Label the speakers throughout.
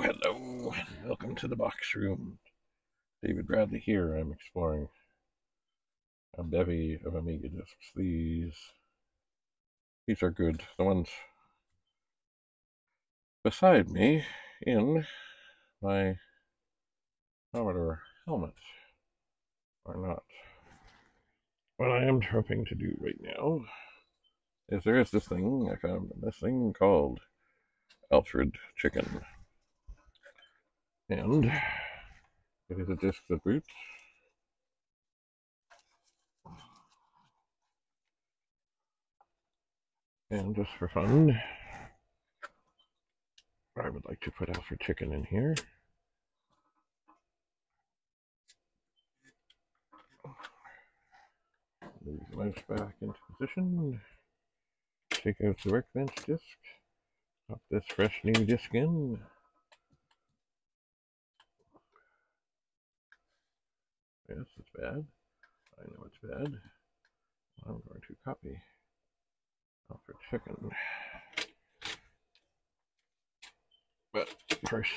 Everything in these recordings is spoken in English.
Speaker 1: Hello, and welcome to the box room. David Bradley here. I'm exploring a bevy of Amiga discs. These these are good. The ones beside me in my Commodore helmet are not. What I am hoping to do right now is there is this thing I found this thing called Alfred Chicken. And it is a disc that boots. And just for fun, I would like to put Alfred Chicken in here. Move the mouse back into position. Take out the workbench disc. Pop this fresh new disc in. Yes, it's bad. I know it's bad. I'm going to copy Alfred Chicken. But first,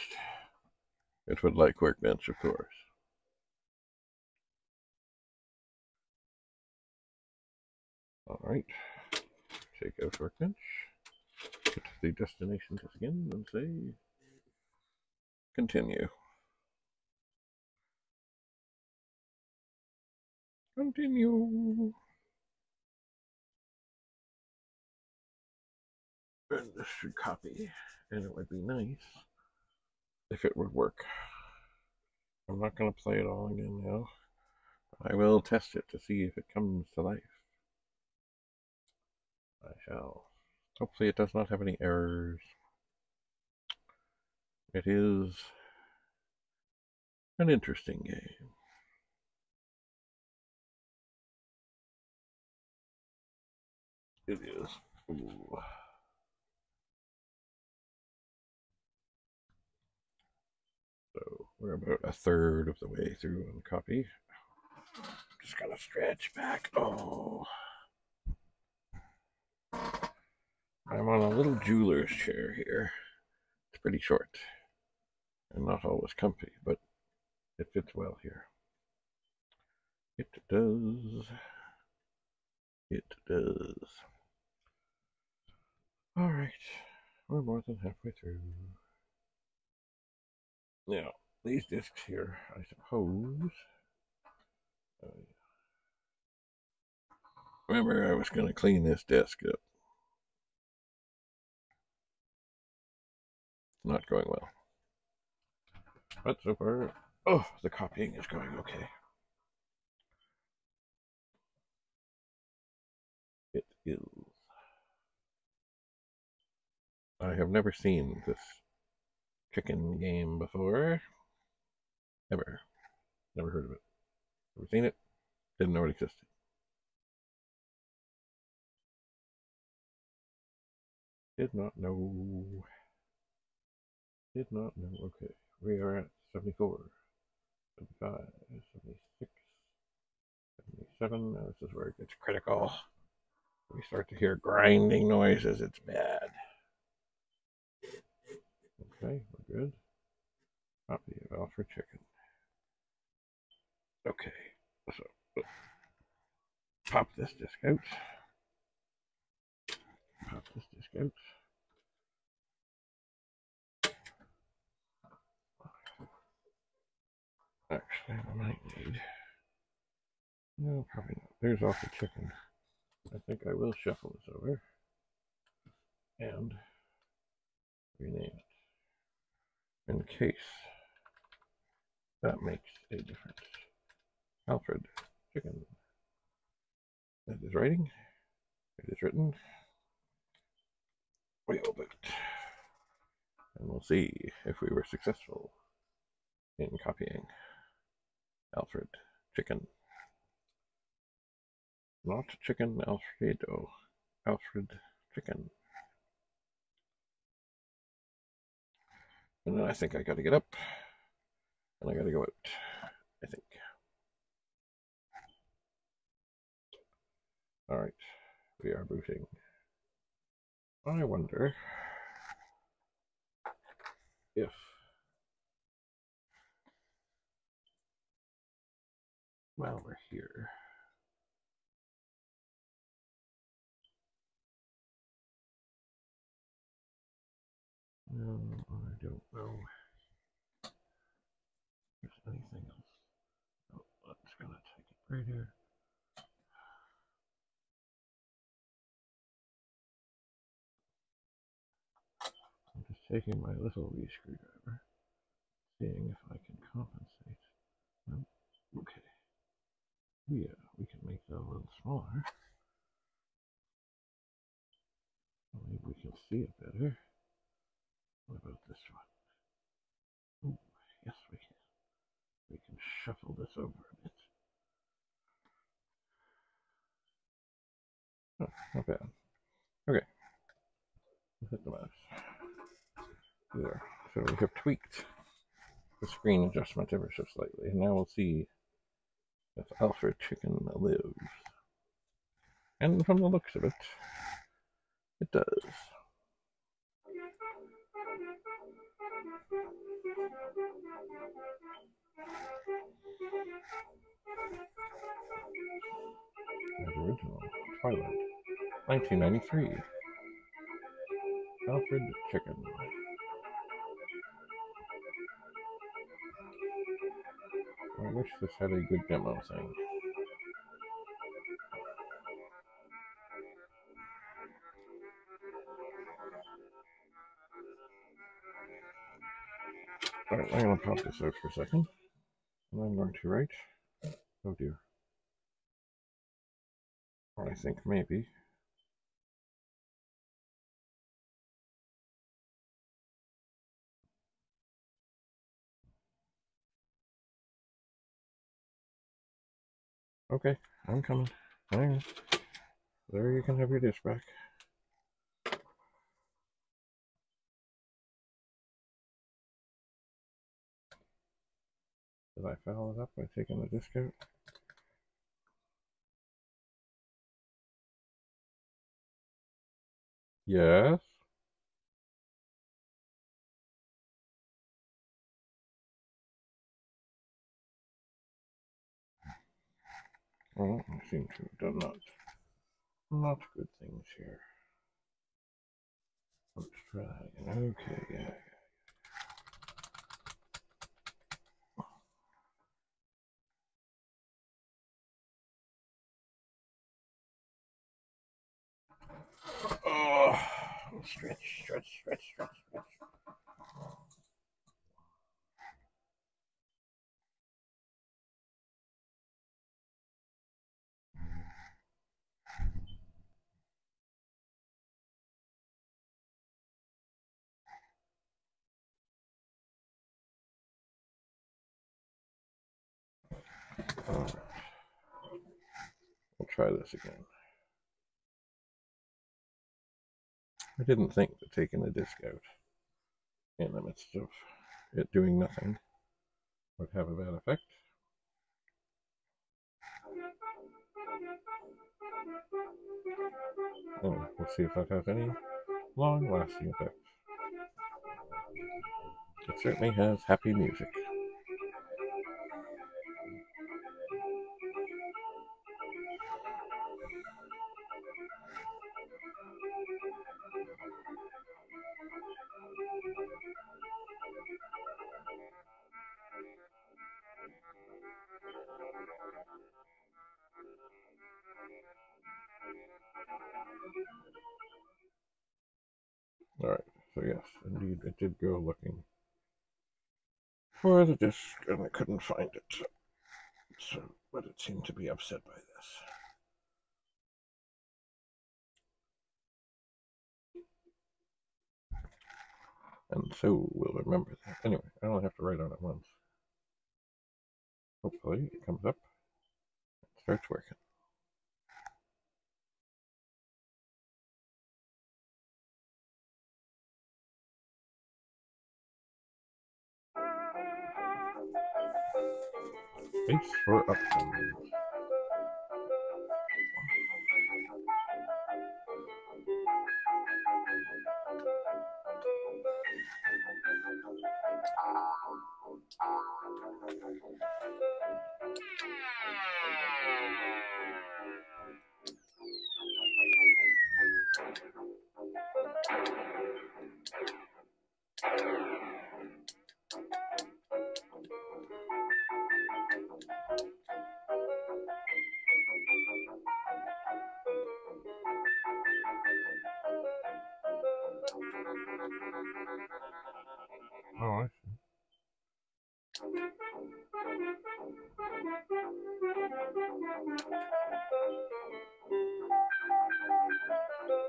Speaker 1: it would like workbench, of course. All right, take out workbench, get the destination disk in and say continue. Continue. And this should copy, and it would be nice if it would work. I'm not going to play it all again now. I will test it to see if it comes to life. I shall. Hopefully it does not have any errors. It is an interesting game. It is. Ooh. So we're about a third of the way through on copy. Just gotta stretch back. Oh. I'm on a little jeweler's chair here. It's pretty short and not always comfy, but it fits well here. It does. It does. All right, we're more than halfway through. Now, these discs here, I suppose. Uh, remember, I was going to clean this desk up. not going well. But so far, oh, the copying is going okay. It is. I have never seen this chicken game before. Ever. Never heard of it. Never seen it. Didn't know it existed. Did not know. Did not know. Okay. We are at 74, 75, 76, 77. Now this is where it gets critical. We start to hear grinding noises. It's bad. Okay, we're good. Copy of Alfred Chicken. Okay, so pop this disc out. Pop this disc out. Actually, I might need. No, probably not. There's the chicken. I think I will shuffle this over and rename it in case that makes a difference. Alfred Chicken. That is writing. It is written. We open it. And we'll see if we were successful in copying. Alfred chicken. Not chicken Alfredo. Alfred chicken. And then I think I gotta get up. And I gotta go out, I think. Alright, we are booting. I wonder if while we're here. Um, Know if anything else. Oh, I'm just gonna take it right here. I'm just taking my little wee screwdriver, seeing if I can compensate. No, okay. Yeah, uh, we can make that a little smaller. Maybe we can see it better. What about this one? Ooh, yes, we can. We can shuffle this over a bit. Oh, not bad. Okay. Hit the mouse. There. So we have tweaked the screen adjustment ever so slightly. And now we'll see if Alfred Chicken lives. And from the looks of it, it does. Original, Twilight, 1993. Alfred Chicken. Wish this had a good demo thing. Alright, I'm going to pop this out for a second. And I'm going to write. Oh dear. Or I think maybe. Okay, I'm coming. Hang. There you can have your dish back. Did I foul it up by taking the disc out? Yes. Well, I seem to have done not, not good things here. Let's try that again. Okay, yeah. Oh, stretch, stretch, stretch, stretch, stretch. All right. We'll try this again. I didn't think that taking the disc out in the midst of it doing nothing would have a bad effect. Oh, we'll see if that has any long lasting effects. It certainly has happy music. All right, so yes, indeed, it did go looking for the disc, and I couldn't find it. So, but it seemed to be upset by this. And so we'll remember that. Anyway, I only have to write on it once. Hopefully it comes up and starts working. Thanks for options.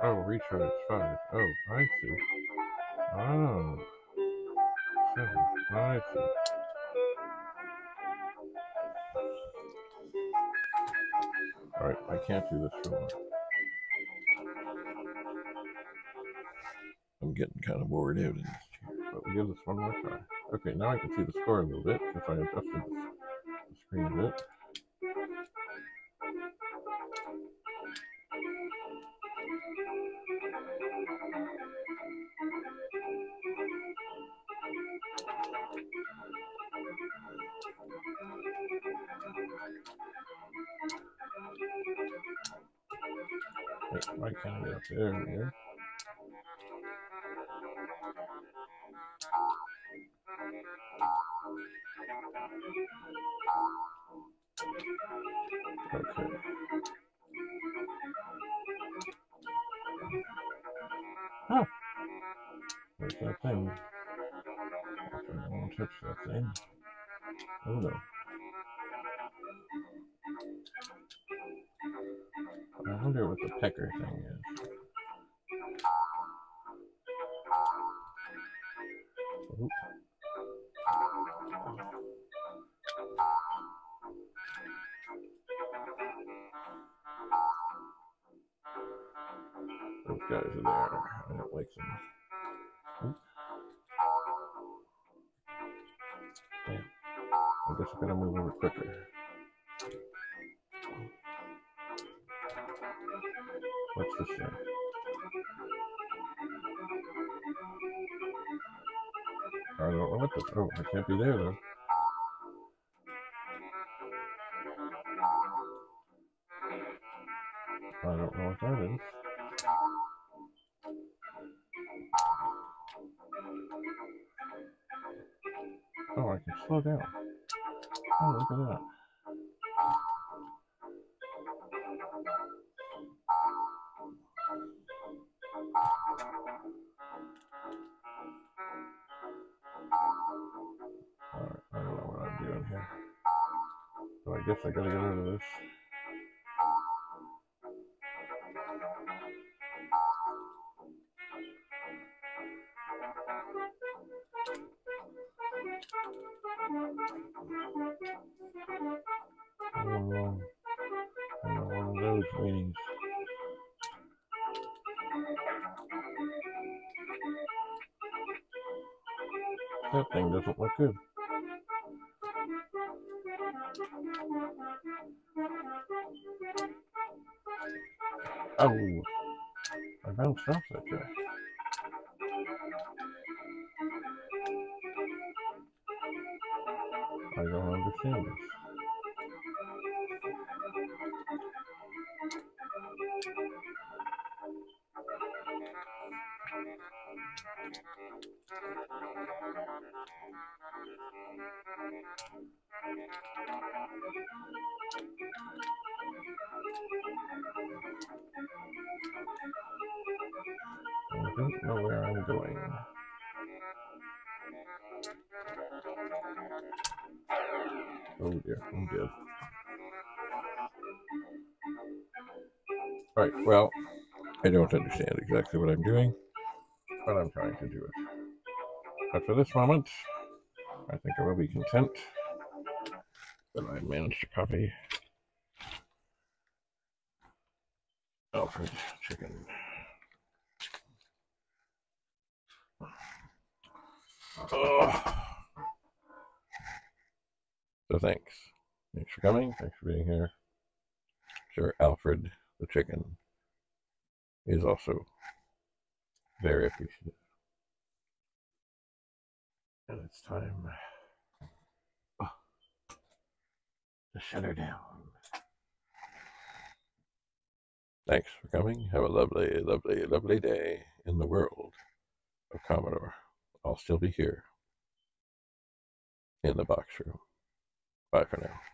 Speaker 1: Oh, recharge five. Oh, I see. Oh. Seven. I see. Alright, I can't do this for long. I'm getting kind of bored out in this chair, but we'll give this one more try. Okay, now I can see the score a little bit if I adjusted the screen a bit. Why can't I get up there? Go. Okay. Thing? I won't touch that thing. Oh no. I wonder what the pecker thing is. Oop. Those guys are there. I don't like them. I guess I gotta move over quicker. What's this say? I don't know what this. Oh, I can't be there though. I don't know what that is. Oh, I can slow down. Oh, look at that. I don't know what I'm doing here. So I guess I gotta get rid of this. That thing doesn't look good. Oh, I bounced off that guy. I don't understand this. I don't know where I'm going. Oh dear, I'm dead. Right, well, I don't understand exactly what I'm doing, but I'm trying to do it. But for this moment, I think I will be content that I managed to copy Alfred chicken. Oh. So thanks. Thanks for coming. Thanks for being here. Sure, Alfred the chicken is also very appreciative. And it's time oh, to shut her down. Thanks for coming. Have a lovely, lovely, lovely day in the world of Commodore. I'll still be here in the box room. Bye for now.